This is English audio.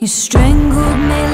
You strangled me